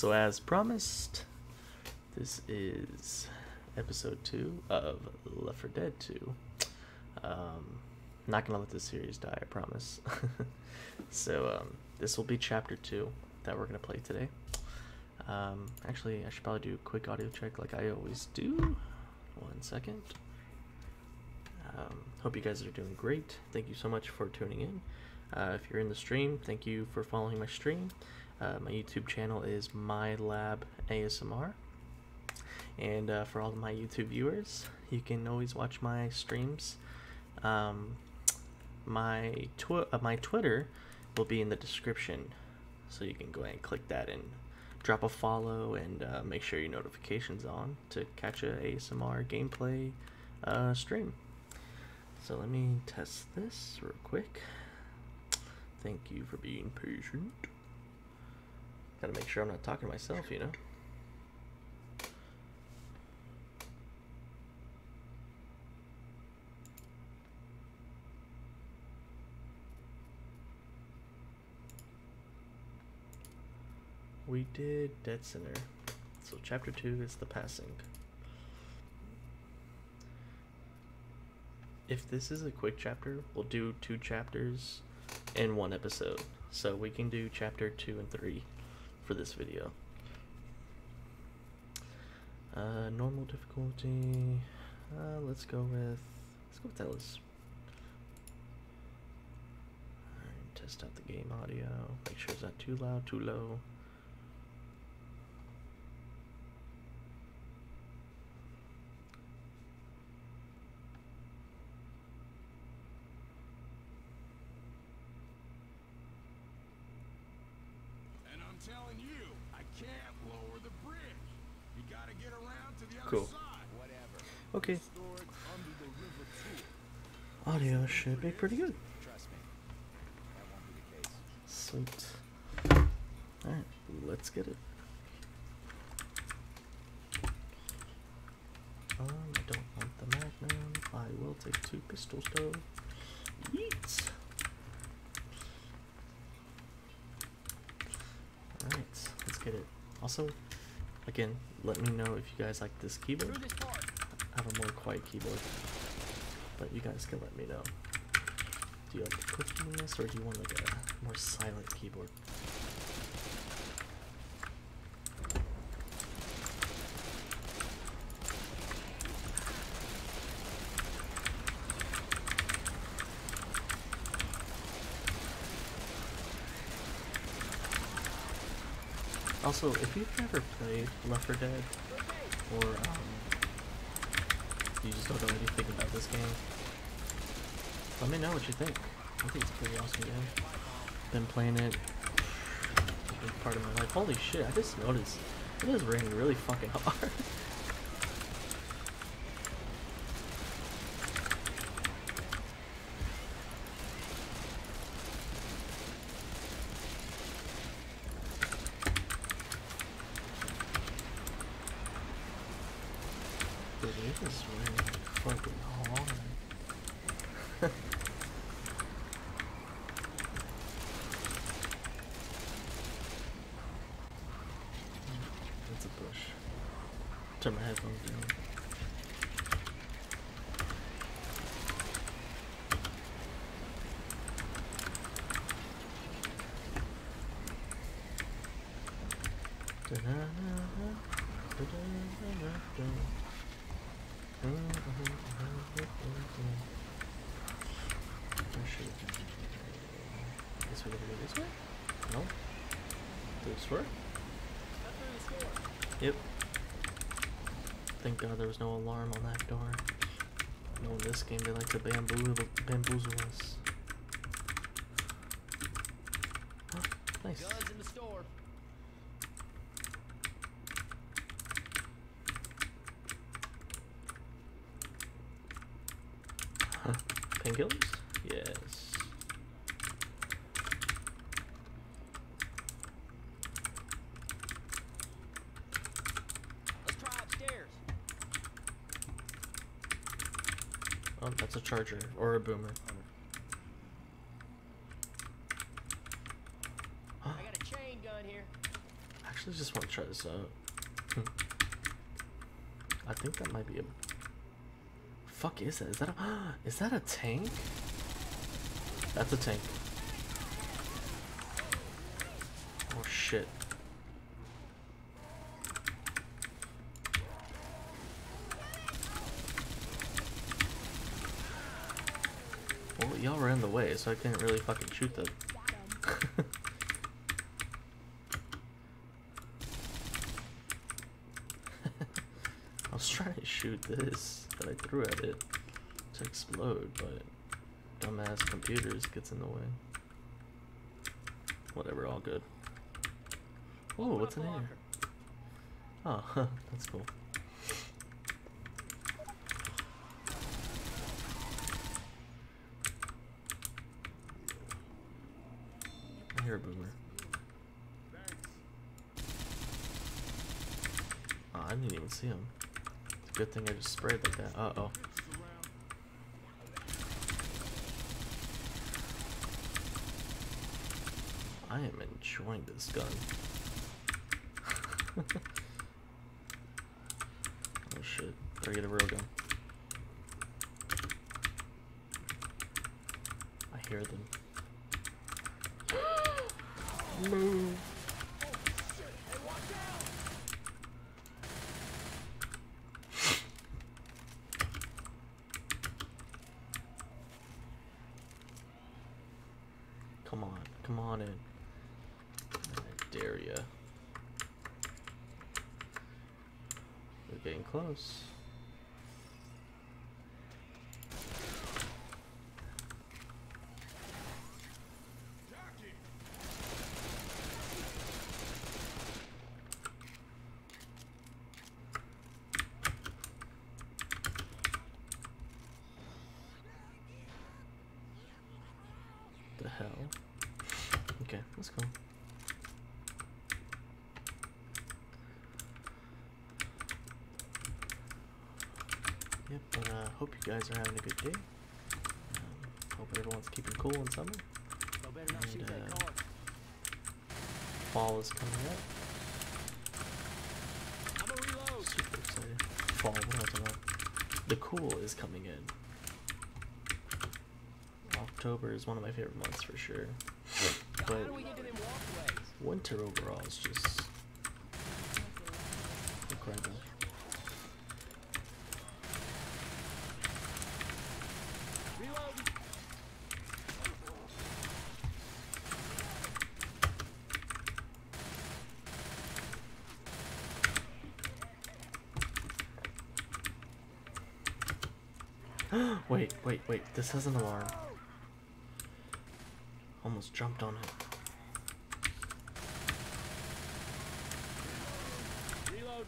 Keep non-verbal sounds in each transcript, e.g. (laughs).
So, as promised, this is episode two of Left 4 Dead 2. Um, not gonna let this series die, I promise. (laughs) so, um, this will be chapter two that we're gonna play today. Um, actually, I should probably do a quick audio check like I always do. One second. Um, hope you guys are doing great. Thank you so much for tuning in. Uh, if you're in the stream, thank you for following my stream. Uh, my YouTube channel is My Lab ASMR. And uh, for all my YouTube viewers, you can always watch my streams. Um, my twi- uh, my Twitter will be in the description, so you can go ahead and click that and drop a follow and uh, make sure your notifications on to catch a ASMR gameplay uh, stream. So let me test this real quick. Thank you for being patient. Gotta make sure I'm not talking to myself, you know? We did Dead Center. So chapter 2 is the passing. If this is a quick chapter, we'll do two chapters in one episode. So we can do chapter 2 and 3 for this video. Uh, normal difficulty. Uh, let's go with let's go with Ellis. Alright, test out the game audio. Make sure it's not too loud, too low. And I'm telling you, I can't lower the bridge. You gotta get around to the other Cool. side. Whatever. Okay. Stored under the river too. Audio should be pretty good. Sweet. Alright, let's get it. Um, I don't want the magnum. I will take two pistols though. Yeet! Alright, let's get it. Also, again, let me know if you guys like this keyboard. I have a more quiet keyboard. But you guys can let me know. Do you like the clickiness or do you want like a more silent keyboard? Also, if you've never played Left 4 Dead, or um, you just don't know anything about this game, let me know what you think. I think it's a pretty awesome game. Been playing it a big part of my life. Holy shit, I just noticed it is raining really fucking (laughs) hard. Dude, it is raining fucking hard. That's a bush. Turn my headphones down. Where should it be? Guess we gotta go this way? No? This way? Yep. Thank God there was no alarm on that door. No, in this game they like to bamboo bamboozle us. Oh, nice. Guns in the store. Huh. Painkillers? Yes. Let's try upstairs. Oh, that's a charger or a boomer. I got a chain gun here. actually just want to try this out. I think that might be a. Fuck is that? Is that a? (gasps) Is that a tank? That's a tank. Oh shit. Well, y'all were in the way, so I couldn't really fucking shoot them. (laughs) I was trying to shoot this that I threw at it to explode, but dumbass computers gets in the way. Whatever, all good. Whoa, what's in here? Oh, (laughs) that's cool. I hear a boomer. Oh, I didn't even see him. It's a good thing I just sprayed like that. Uh oh. I am enjoying this gun. (laughs) oh shit. Better get a real gun. I hear them. Move. Come on, come on in. I dare ya. We're getting close. Jockey! The hell? Okay, let's go. Yep, and uh, hope you guys are having a good day. Um, hope everyone's keeping cool in summer. And, uh. Fall is coming up. Super excited. Fall, what am I about? The cool is coming in. October is one of my favorite months for sure. But winter overall is just incredible. Reloading. Wait. This has an alarm. Almost jumped on it. Reload.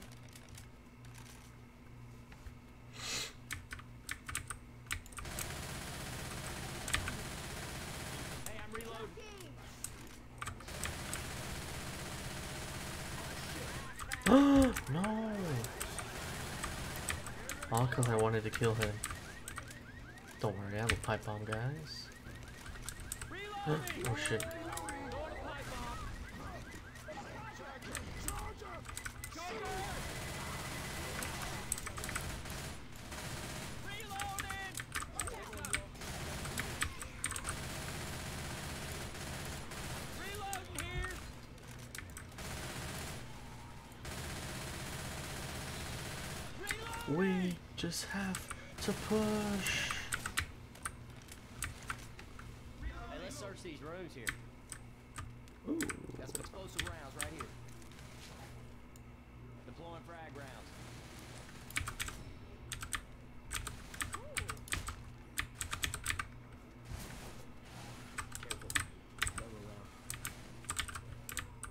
Hey, I'm reloading. no! All because I wanted to kill him. Don't worry, I have a pipe bomb, guys. Oh shit. We just have to push. Hey, let's search these rooms here. Ooh. Got some explosive rounds right here. Deploying frag rounds. Careful. Low, low, low.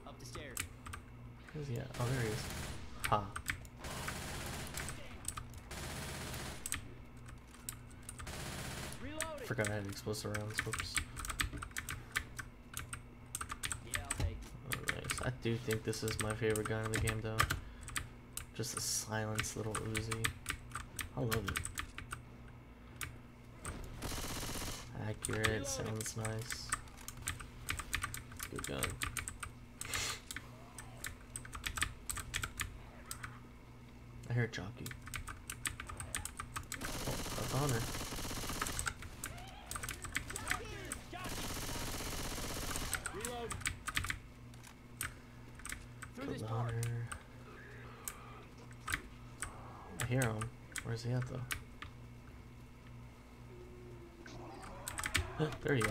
Up the stairs. Where's he at? Oh, there he is. Ha. Reloading. Forgot I had explosive rounds. Whoops. It. Oh. I do think this is my favorite gun in the game, though. Just a silenced little Uzi. I love it. Accurate, sounds nice. Good gun. I hear jockey. Oh. Reload. Through this Goes door. on her. I hear him. Where's he though? there you are.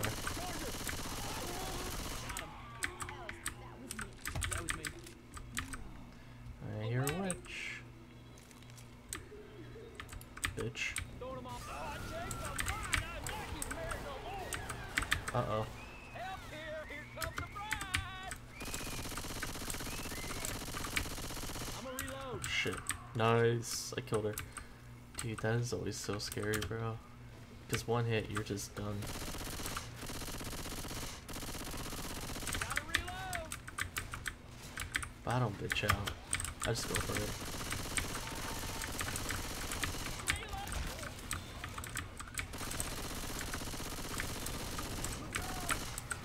I hear a witch. Bitch. Oh. Uh oh. Reload. Shit. Nice. I killed her. Dude, that is always so scary, bro. Because one hit, you're just done. But I don't bitch out. I just go for it.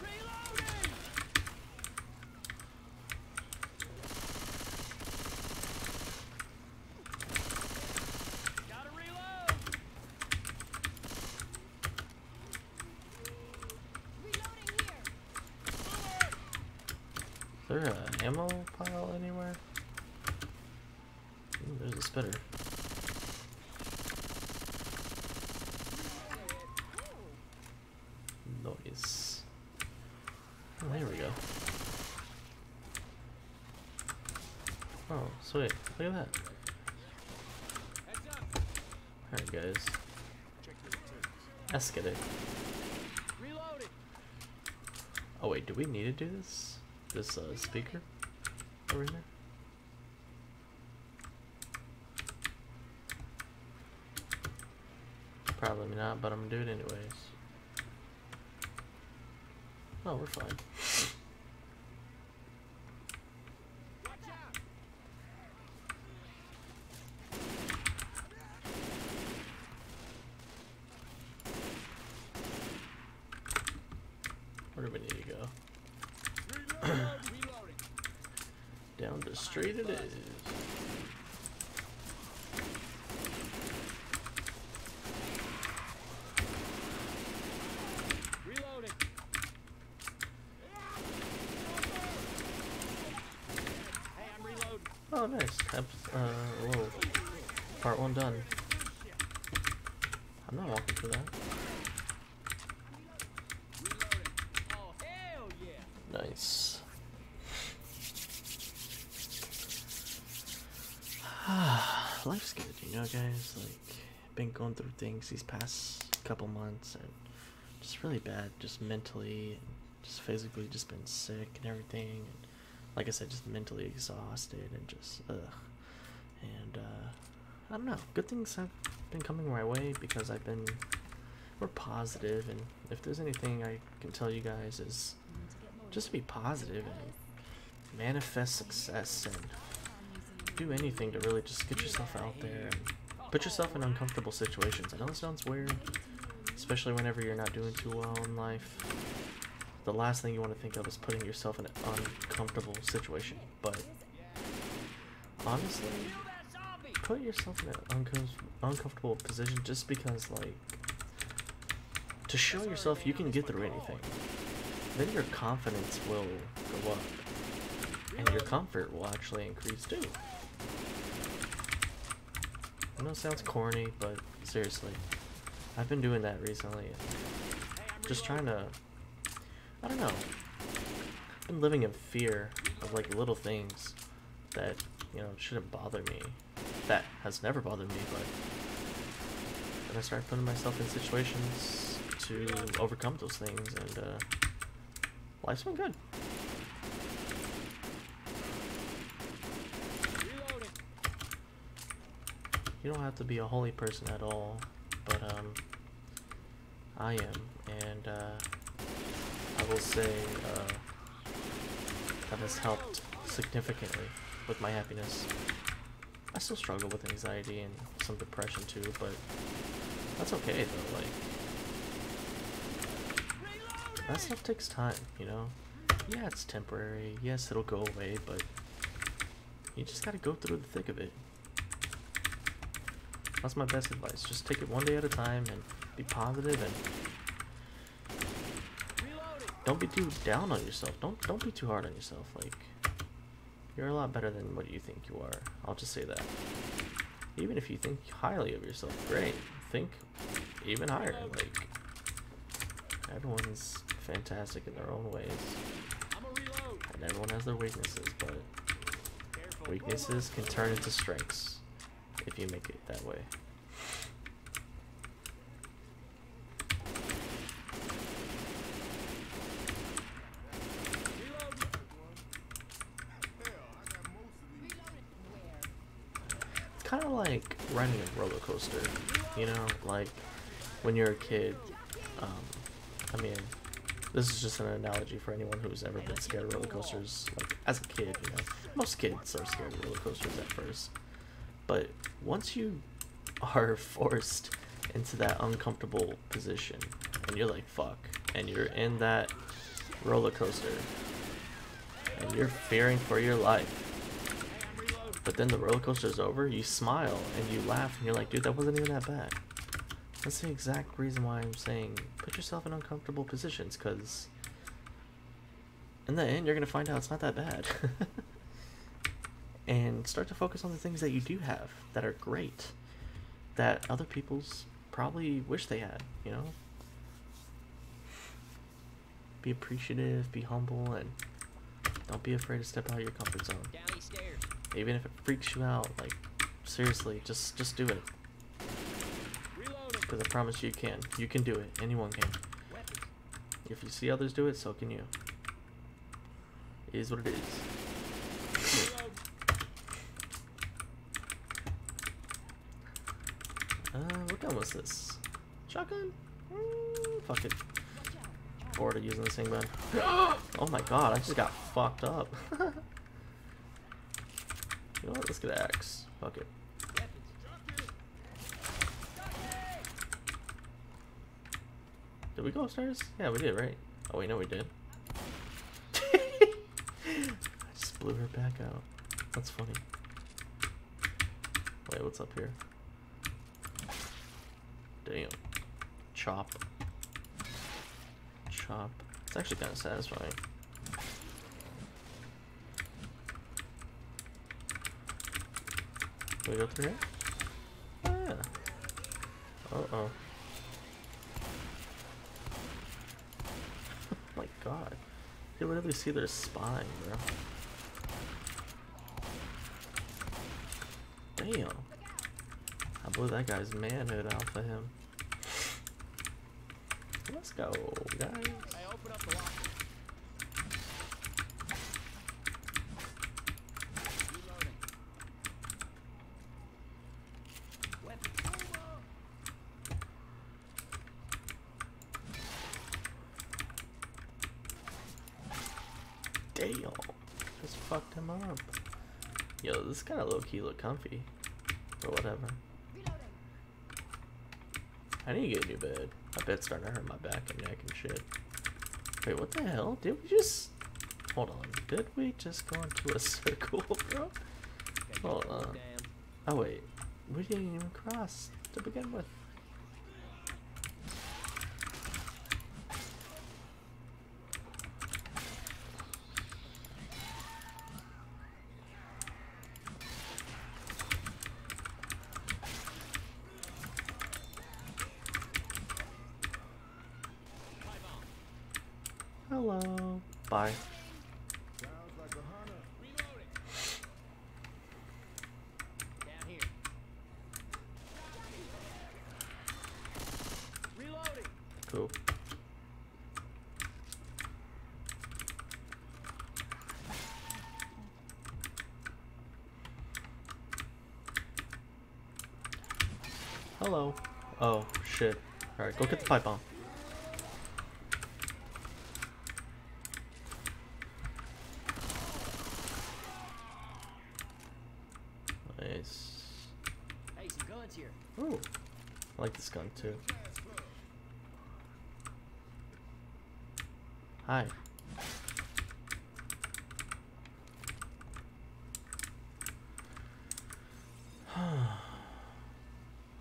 Reloading. Gotta reload. Is there a ammo pile anywhere? Ooh, there's a spitter. Noise. Oh, there we go. Oh, sweet. Look at that. Alright, guys. Let's get it. Oh, wait, do we need to do this? This uh, speaker over here? Probably not, but I'm gonna do it anyways. Oh, we're fine. Watch out. Where do we need to go? Reload. Reloading. Street it is. Reloading. Hey, I'm reloading. Oh, nice. Ep- uh, whoa. Part one done. I'm not walking through that. Reloading. Oh, hell yeah. Nice. Life's good, you know, guys. Like, been going through things these past couple months, and just really bad, just mentally, and just physically, just been sick and everything. And like I said, just mentally exhausted and just ugh. And uh, I don't know. Good things have been coming my way because I've been more positive, and if there's anything I can tell you guys is just be positive and manifest success and do anything to really just get yourself out there and put yourself in uncomfortable situations. I know it sounds weird, especially whenever you're not doing too well in life. The last thing you want to think of is putting yourself in an uncomfortable situation. But honestly, put yourself in an uncom- uncomfortable position just because, like, to show yourself you can get through anything. Then your confidence will go up, and your comfort will actually increase too. I know it sounds corny, but seriously, I've been doing that recently. Just trying to, I don't know. I've been living in fear of like little things that you know shouldn't bother me. That has never bothered me, but then I started putting myself in situations to overcome those things, and uh, life's been good. You don't have to be a holy person at all, but um, I am, and uh, I will say uh, that has helped significantly with my happiness. I still struggle with anxiety and some depression too, but that's okay though. Like that stuff takes time, you know. Yeah, it's temporary. Yes, it'll go away, but you just gotta go through the thick of it. That's my best advice. Just take it one day at a time and be positive and don't be too down on yourself. Don't don't be too hard on yourself. Like you're a lot better than what you think you are. I'll just say that. Even if you think highly of yourself, great. Think even higher. Like everyone's fantastic in their own ways, and everyone has their weaknesses. But weaknesses can turn into strengths if you make it that way. It's kind of like riding a roller coaster, you know, like when you're a kid. Um, I mean, this is just an analogy for anyone who's ever been scared of roller coasters. Like as a kid, you know, most kids are scared of roller coasters at first, but once you are (laughs) forced into that uncomfortable position, and you're like, "Fuck," and you're in that roller coaster, and you're fearing for your life. But then the roller coaster's over, you smile and you laugh and you're like, dude, that wasn't even that bad. That's the exact reason why I'm saying put yourself in uncomfortable positions, because in the end, you're going to find out it's not that bad. (laughs) and start to focus on the things that you do have that are great, that other people's probably wish they had, you know? Be appreciative, be humble, and don't be afraid to step out of your comfort zone. Down these stairs. even if it freaks you out like seriously just just do it. Because i promise you can. You can do it. Anyone can. If you see others do it so can you. It is what it is Reload. uh what gun was this shotgun mm, fuck it bored of using this (gasps) thing man oh my god i just got fucked up (laughs) you know what let's get an axe fuck it Did we go upstairs? Yeah, we did, right? Oh, wait, no, we did. (laughs) I just blew her back out. That's funny. Wait, what's up here? Damn. Chop. Chop. It's actually kind of satisfying. Can we go through here? Oh, yeah. Uh-oh. (laughs) Oh my god. You literally see their spine, bro. Damn. I blew that guy's manhood off of him. Let's go, guys. Hey, open up the locker. Reloading. Weapons. Damn. Just fucked him up. Yo, this kind of low key look comfy. But whatever. I need to get a new bed. My bed's starting to hurt my back and neck and shit. Wait, what the hell? Did we just. Hold on. Did we just go into a (laughs) circle, bro? Hold on. Oh, wait. We didn't even cross to begin with. Hello. Bye. Sounds like a hunter. Reloading. Down here. Reloading. Cool. Hello. Oh, shit. Alright, go get the pipe bomb. Nice. Hey, some guns here. Ooh. I like this gun too. Hi.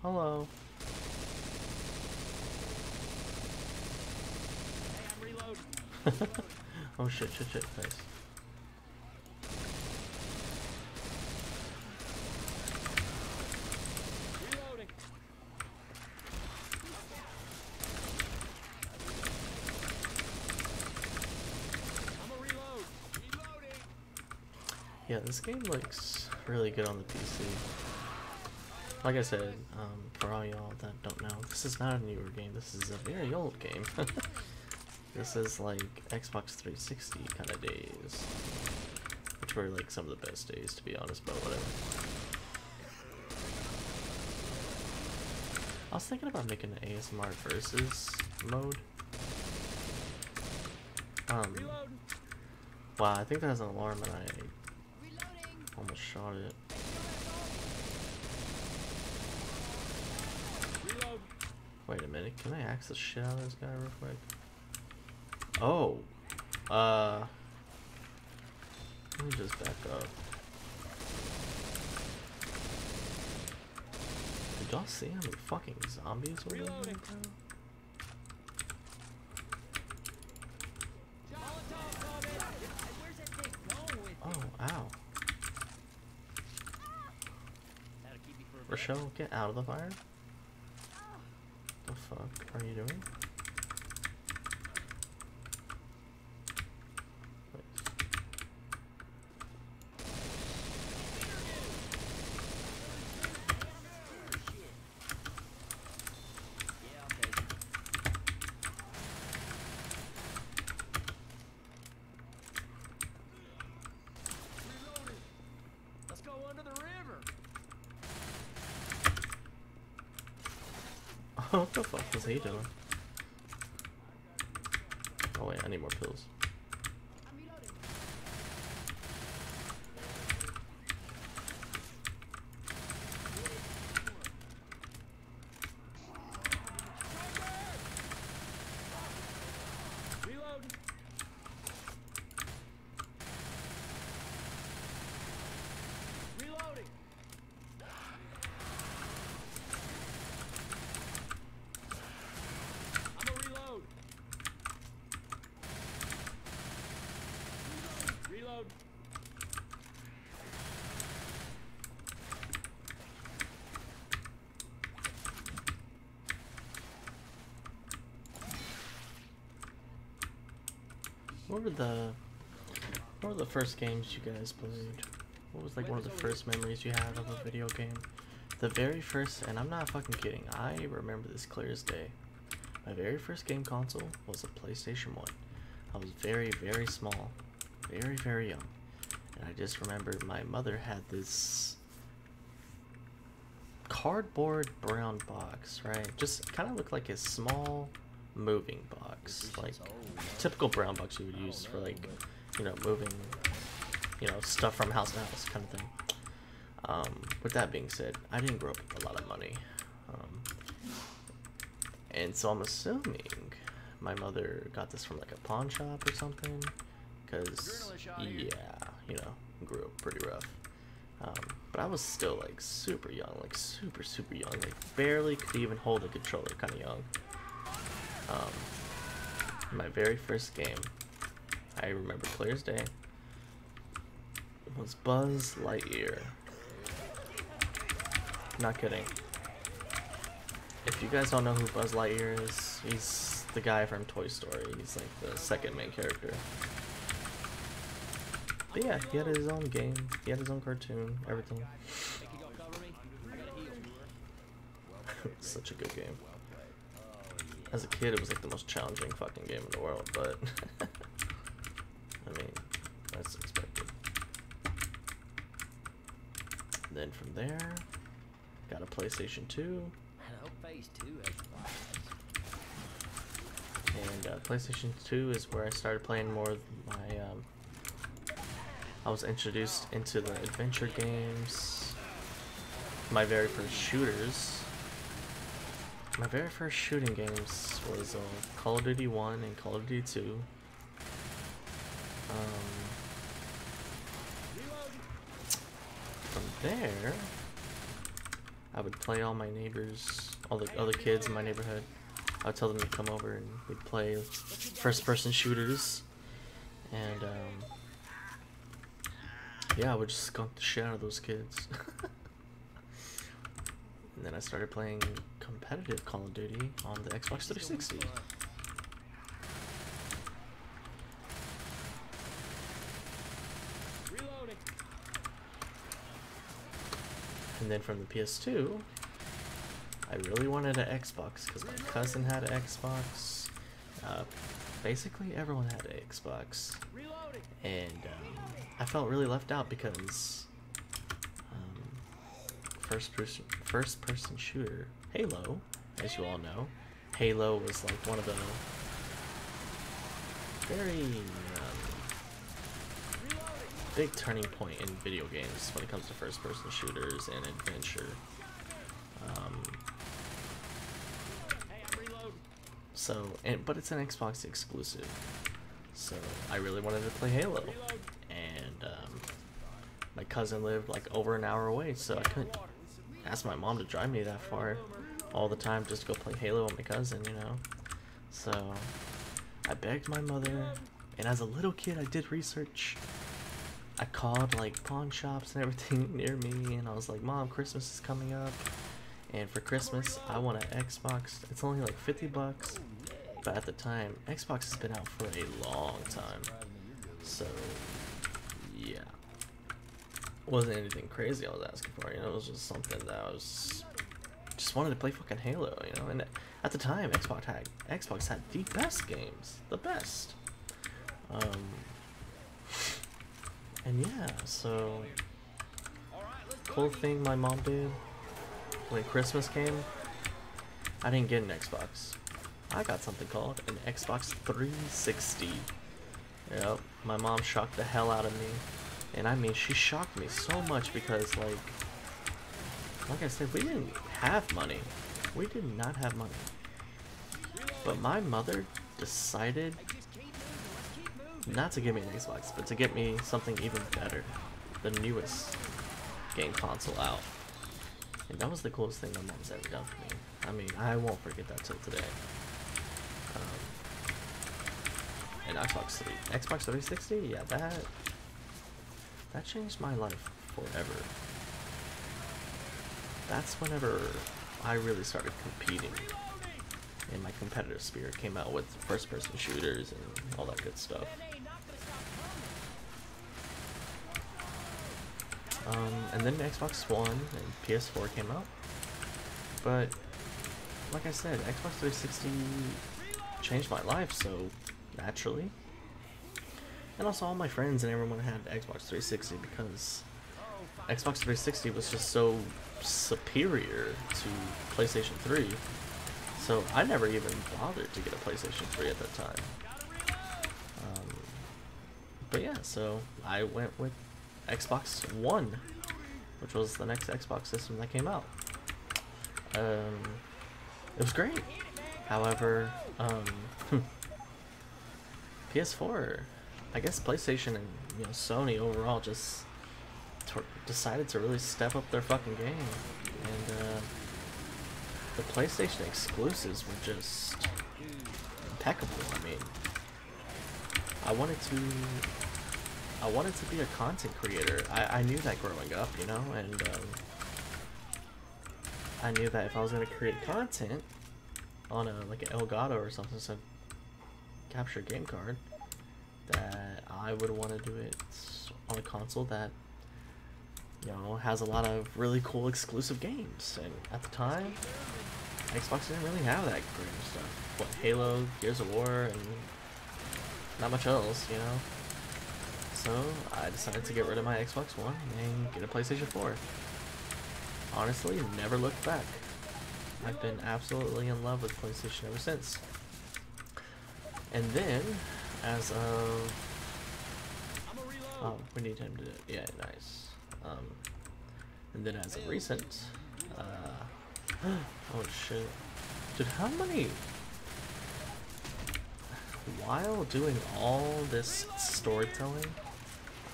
Hello. Hey, I'm reloading. (laughs) oh shit, shit, shit. Nice. Yeah, this game looks really good on the PC. Like I said, um, for all y'all that don't know, this is not a newer game. This is a very old game. (laughs) this is like Xbox 360 kind of days, which were like some of the best days, to be honest. But whatever. I was thinking about making an ASMR versus mode. Um, wow, I think that has an alarm and I almost shot it. Wait a minute, can I axe the shit out of this guy real quick? Oh, uh, let me just back up. Did y'all see how many fucking zombies were in there, Reloading. bro? Molotov coming. Hey, where's that thing going with Oh, you? ow. That'll keep you for a bit. Rochelle, get out of the fire. The fuck are you doing? Wait. Yeah, I'll take it. Reloading. Let's go under the river. what was he doing? Oh wait, I need more pills. I'm reloading. Reloading. Reloading. I'm a reload. Reload. What were the what were the first games you guys played? What was like one of the first memories you had of a video game? The very first, and I'm not fucking kidding, I remember this clear as day. My very first game console was a PlayStation 1. I was very, very small, very, very young. And I just remember my mother had this cardboard brown box, right? Just kind of looked like a small moving box, like typical brown box you would use for like, you know, moving, you know, stuff from house to house kind of thing. Um, with that being said, I didn't grow up with a lot of money, um, and so I'm assuming my mother got this from like a pawn shop or something, because yeah, you know, grew up pretty rough. Um, but I was still like super young, like super super young, like barely could even hold a controller, kind of young. Um, my very first game, I remember clear as day, was Buzz Lightyear. Not kidding. If you guys don't know who Buzz Lightyear is, he's the guy from Toy Story. He's like the second main character. But yeah, he had his own game, he had his own cartoon, everything. (laughs) Such a good game. As a kid, it was like the most challenging fucking game in the world, but (laughs) I mean, that's expected. Then from there, got a PlayStation 2, And I hope phase two has flies. and uh, PlayStation 2 is where I started playing more of my. Um, I was introduced into the adventure games. My very first shooters. My very first shooting games was uh, Call of Duty 1 and Call of Duty 2. Um, from there, I would play all my neighbors, all the other kids in my neighborhood. I would tell them to come over and we'd play first-person shooters, and um, yeah, I would just skunk the shit out of those kids. (laughs) and then I started playing competitive Call of Duty on the Xbox 360. And then from the PS2, I really wanted an Xbox because my cousin had an Xbox. Uh, basically, everyone had an Xbox. And um, I felt really left out because first person first person shooter Halo, as you all know, Halo was like one of the very um, big turning point in video games when it comes to first person shooters and adventure. Um, so, and but it's an Xbox exclusive. So I really wanted to play Halo, and um, my cousin lived like over an hour away, so I couldn't ask my mom to drive me that far all the time just to go play Halo with my cousin, you know. So I begged my mother, and as a little kid, I did research. I called like pawn shops and everything (laughs) near me, and I was like, "Mom, Christmas is coming up, and for Christmas, I want an Xbox. It's only like 50 bucks." But at the time, Xbox has been out for a long time. So. Wasn't anything crazy I was asking for, you know, it was just something that I was just wanted to play fucking Halo, you know, and at the time Xbox had Xbox had the best games. The best. Um and yeah, so cool thing my mom did when Christmas came, I didn't get an Xbox. I got something called an Xbox 360. Yep, my mom shocked the hell out of me. And I mean, she shocked me so much because, like, like I said, we didn't have money. We did not have money. But my mother decided not to give me an Xbox, but to get me something even better. The newest game console out. And that was the coolest thing my mom's ever done for me. I mean, I won't forget that till today. Um, and Xbox 3, Xbox 360, yeah, that that changed my life forever. That's whenever I really started competing, and my competitive spirit came out with first-person shooters and all that good stuff. Um, and then Xbox One and PS4 came out. But, like I said, Xbox 360 changed my life, so naturally. And also, all my friends and everyone had Xbox 360 because Xbox 360 was just so superior to PlayStation 3. So I never even bothered to get a PlayStation 3 at that time. Um, but yeah, so I went with Xbox One, which was the next Xbox system that came out. Um, it was great. However, um, (laughs) PS4, I guess PlayStation and you know Sony overall just decided to really step up their fucking game, and uh, the PlayStation exclusives were just impeccable. I mean, I wanted to I wanted to be a content creator. I, I knew that growing up, you know, and um, I knew that if I was gonna create content on a like an Elgato or something, so capture game card, that I would want to do it on a console that you know has a lot of really cool exclusive games. And at the time, Xbox didn't really have that great of stuff. What Halo, Gears of War, and not much else, you know. So I decided to get rid of my Xbox One and get a PlayStation 4. Honestly, never looked back. I've been absolutely in love with PlayStation ever since. And then, as of I'm a reload. oh, we need him to yeah, nice. Um, and then as of recent, uh, (gasps) oh shit, dude, how many? While doing all this storytelling,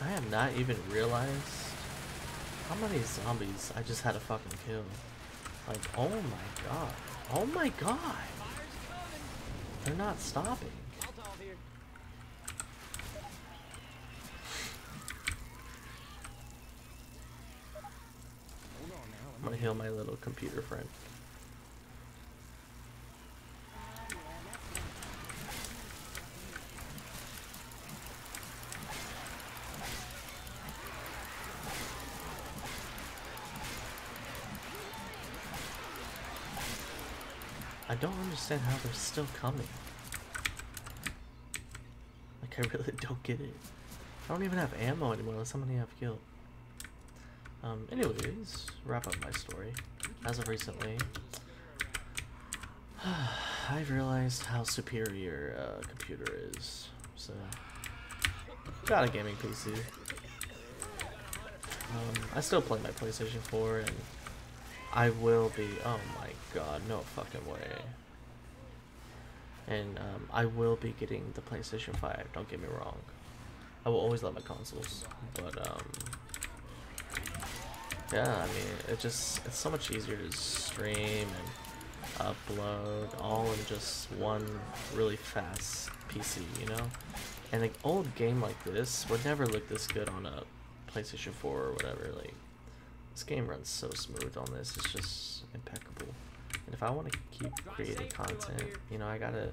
I have not even realized how many zombies I just had to fucking kill. Like, oh my god. Oh my god! They're not stopping. I'll talk here. Hold on now. I'm gonna heal my little computer friend. I don't understand how they're still coming. Like, I really don't get it. I don't even have ammo anymore. How many I've killed. Um, anyways, wrap up my story. As of recently, (sighs) I've realized how superior a computer is. So, got a gaming PC. Um, I still play my PlayStation 4, and I will be. Oh my god, no fucking way. And um, I will be getting the PlayStation 5. Don't get me wrong. I will always love my consoles, but um, yeah, I mean, it just it's so much easier to stream and upload all in just one really fast PC, you know. And an old game like this would never look this good on a PlayStation 4 or whatever. Like, this game runs so smooth on this; it's just impeccable. And if I want to keep creating content, you know, I gotta,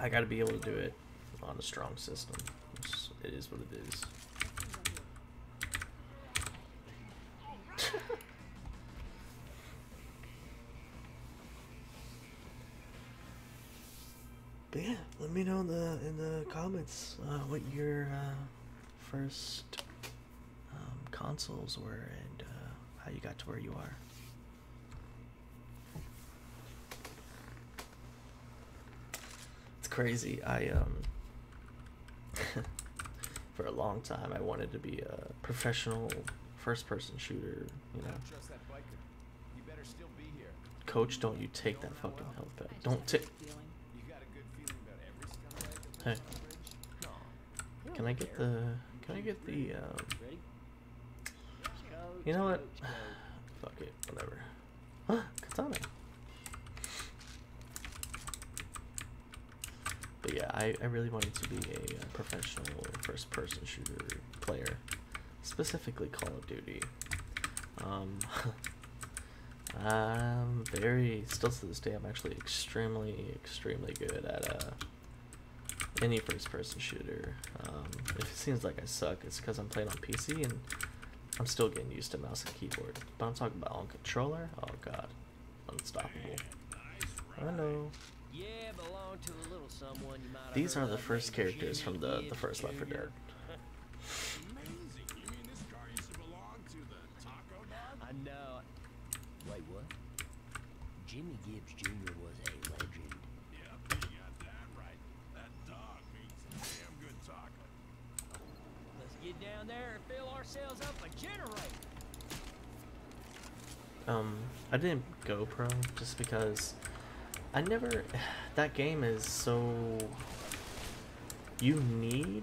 I gotta be able to do it on a strong system. It is what it is. But yeah, let me know in the in the comments uh, what your uh, first um, consoles were and uh, how you got to where you are. It's crazy. I um (laughs) for a long time I wanted to be a professional first person shooter, you know. Trust that biker. You better still be here. Coach, don't you take that fucking health pack. Don't take You got a good feeling about every scumbag that Hey. Can I get the can I get the um You know what? (sighs) Fuck it, whatever. Huh, (gasps) katana. But yeah, I, I really wanted to be a, uh professional first person shooter player, specifically Call of Duty. Um, (laughs) I'm very, still to this day, I'm actually extremely, extremely good at uh, any first person shooter. Um, if it seems like I suck, it's because I'm playing on PC and I'm still getting used to mouse and keyboard. But I'm talking about on controller. Oh god, unstoppable. I know. These are the first characters from the the first Left 4 Jr.. Dead. (laughs) I know. Wait, what? Jimmy Gibbs Jr. was a legend. Yep, you got that right. That dog means damn good taco. Let's get down there and fill ourselves up a generator. Um, I didn't go pro just because I never. (sighs) That game is so. You need,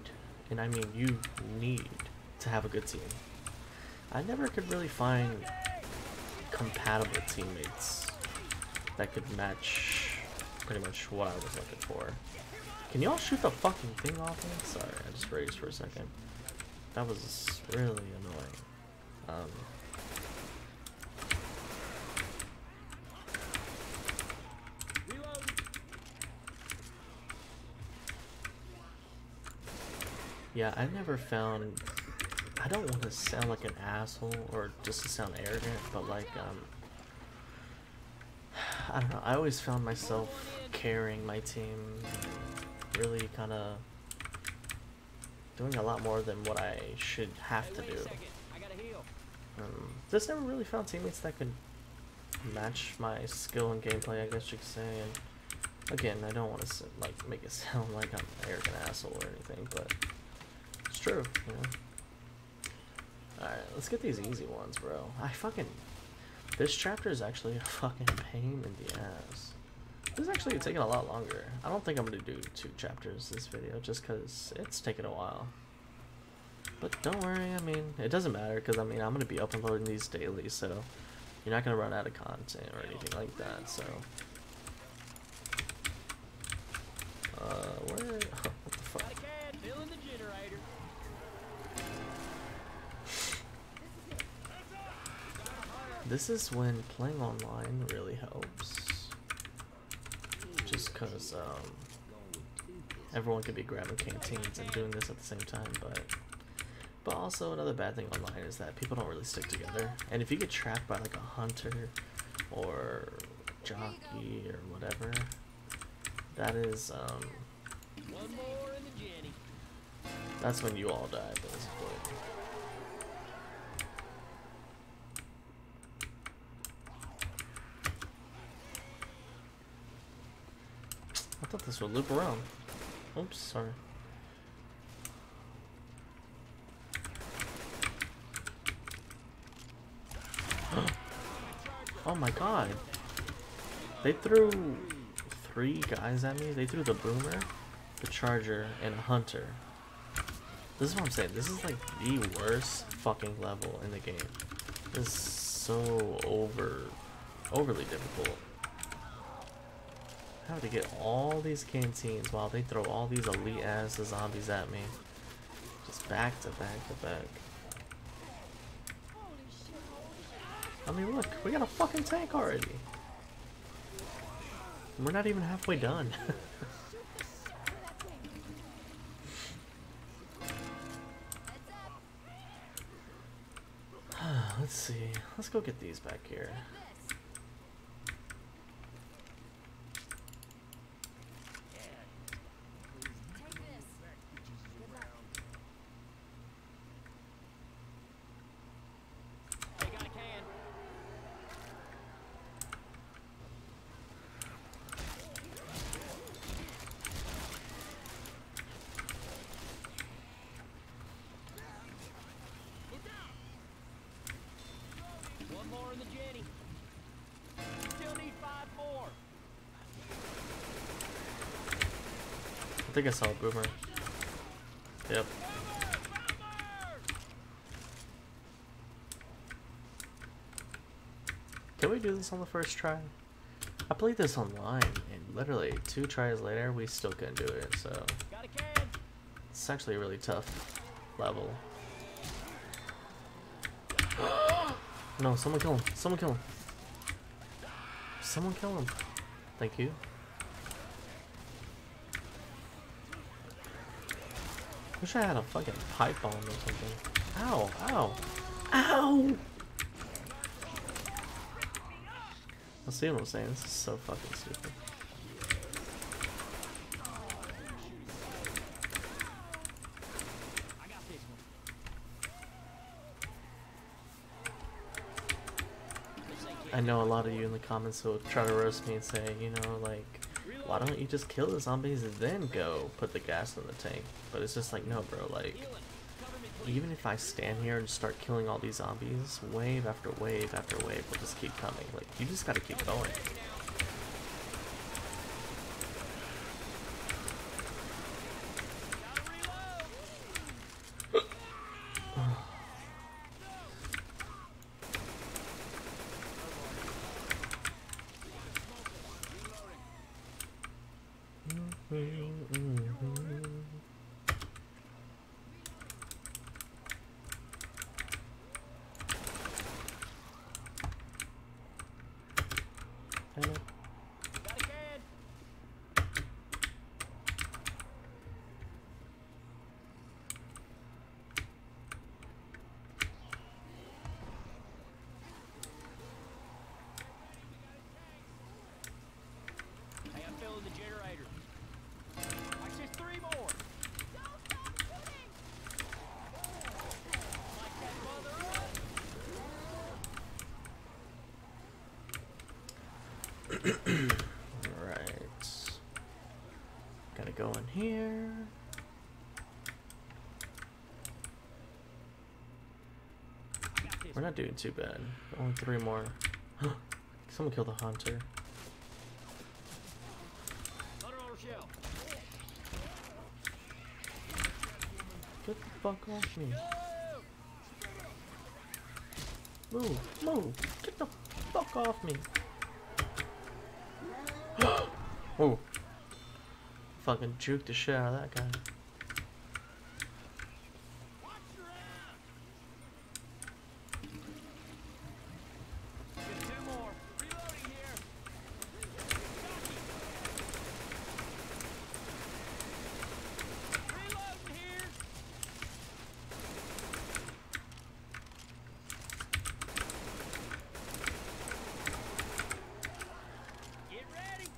and I mean you need, to have a good team. I never could really find compatible teammates that could match pretty much what I was looking for. Can y'all shoot the fucking thing off me? Sorry, I just raised for a second. That was really annoying. Um, Yeah, I never found. I don't want to sound like an asshole or just to sound arrogant, but like, um. I don't know. I always found myself carrying my team, really kind of doing a lot more than what I should have to do. Um, just never really found teammates that could match my skill and gameplay, I guess you could say. And again, I don't want to like make it (laughs) sound like I'm an arrogant asshole or anything, but it's true, you know. All right, let's get these easy ones, bro. I fucking this chapter is actually a (laughs) fucking pain in the ass. This is actually taking a lot longer. I don't think I'm gonna do two chapters this video just because it's taking a while. But don't worry, I mean, it doesn't matter because I mean, I'm going to be uploading these daily, so you're not gonna run out of content or anything like that. So, uh, where? (laughs) what the fuck? This is when playing online really helps. Just cause um, Going with two kisses. everyone could be grabbing canteens and doing this at the same time, but but also another bad thing online is that people don't really stick together. And if you get trapped by like a hunter or jockey or whatever, that is um One more in the Jenny. that's when you all die basically. I thought this would loop around. Oops, sorry. (gasps) oh my god. They threw three guys at me. They threw the boomer, the charger, and a hunter. This is what I'm saying. This is like the worst fucking level in the game. This is so over overly difficult. How to get all these canteens while they throw all these elite ass zombies at me. Just back to back to back. I mean look, we got a fucking tank already. We're not even halfway done. (laughs) (sighs) Let's see. Let's go get these back here. This. Take this. Good luck. They got a can. One more in the Jenny. Still need five more. I think I saw a boomer. Yep. Can we do this on the first try? I played this online, and literally two tries later, we still couldn't do it. So Got a can. it's actually a really tough level. (gasps) no, someone kill him! Someone kill him! Someone kill him! Thank you. Wish I had a fucking pipe bomb or something. Ow! Ow! Ow! I'll see what I'm saying. This is so fucking stupid. I got this one. Let's say I know a lot of you in the comments will try to roast me and say, you know, like, why don't you just kill the zombies and then go put the gas in the tank? But it's just like, no, bro, like, even if I stand here and start killing all these zombies, wave after wave after wave will just keep coming. Like, you just gotta keep going. Gotta reload. Hello? Got a can. Hey, I'm filling the generator. Watch this, three more. Don't stop shooting. Like that mother up. Alright. Gotta go in here. We're not doing too bad. Only three more. (gasps) Someone killed the hunter. Get the fuck off me. Move, move. Get the Fuck off me. Oh. Fucking juke the shit out of that guy. Watch your ass! Get two more. Reloading here. Reloading here. Get ready.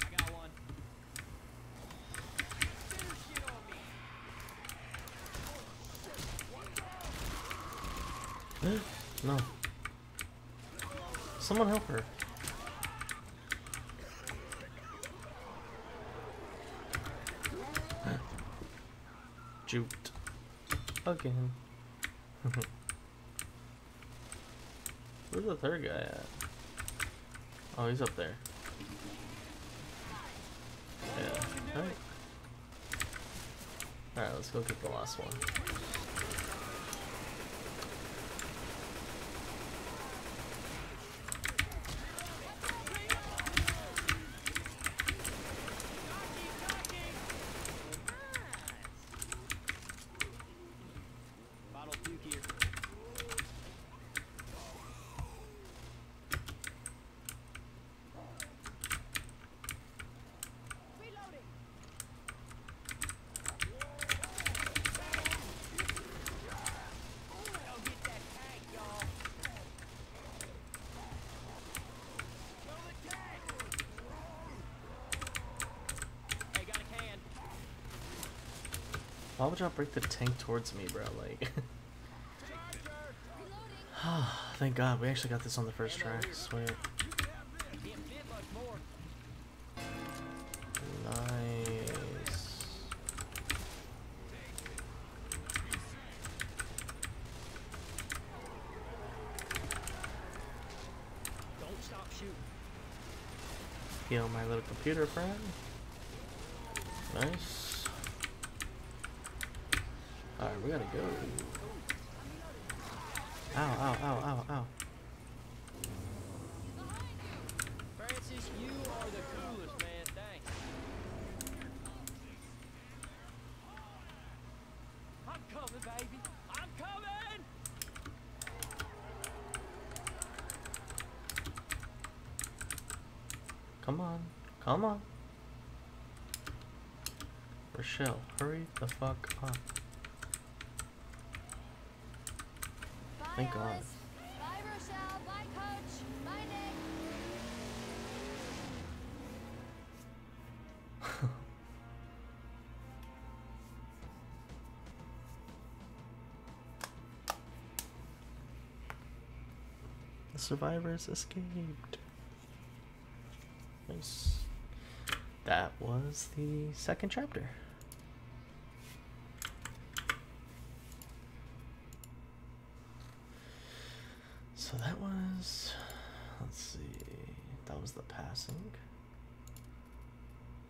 I got one. Finish it on me. No. Someone help her. Juked. Again. (laughs) Where's the third guy at? Oh, he's up there. Yeah. Alright. Alright, let's go get the last one. Bottle puke here. Reloading. Go get that tank, y'all. Go the tank. Hey, got a can. Why would y'all break the tank towards me, bro? Like, (sighs) thank God we actually got this on the first try. Sweet. Nice. Heal my little computer friend. Nice. Alright, we gotta go. Ow, ow, ow, ow, ow. Francis, you are the coolest, man. Thanks. I'm coming, baby. I'm coming. Come on. Come on. Rochelle, hurry the fuck up. Bye, Thank God. Ellis. Bye, Rochelle. Bye, Coach. Bye, Nick. (laughs) The survivors escaped. Nice. That was the second chapter. So that was. Let's see. That was the passing.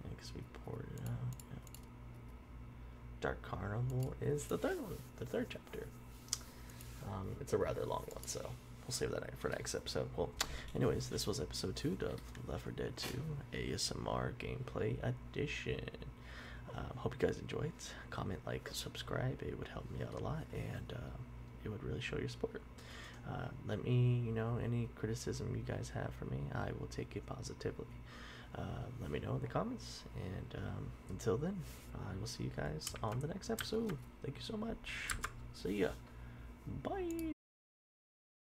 Because we poured it out. yeah. Dark Carnival is the third one, the third chapter. Um, it's a rather long one, so we'll save that for next episode. Well, anyways, this was episode two of Left 4 Dead 2 ASMR Gameplay Edition. Um, hope you guys enjoyed. Comment, like, subscribe. It would help me out a lot, and uh, it would really show your support. Uh, let me, you know, any criticism you guys have for me, I will take it positively. Uh, let me know in the comments, and um, until then, I will see you guys on the next episode. Thank you so much. See ya. Bye.